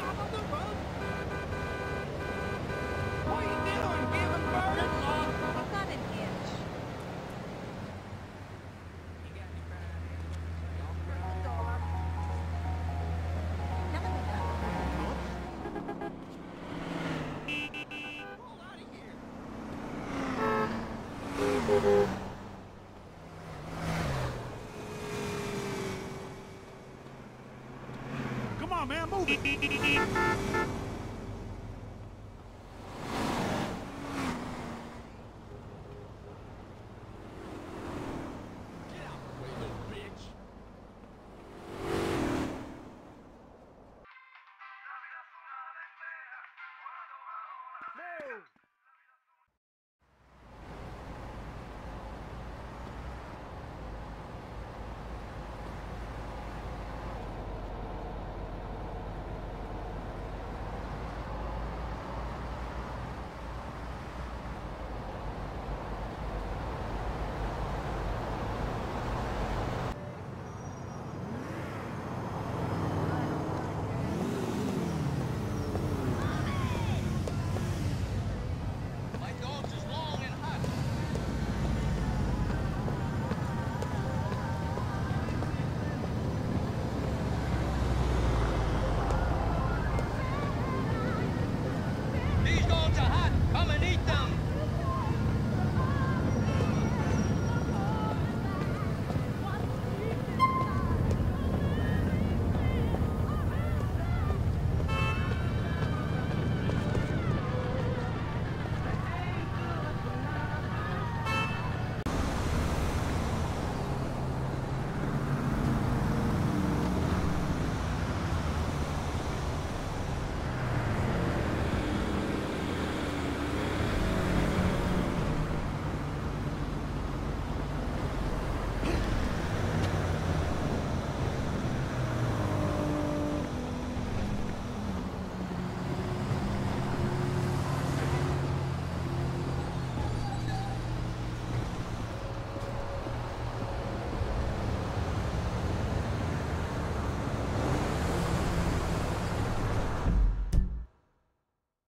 I'm man, move it. Move.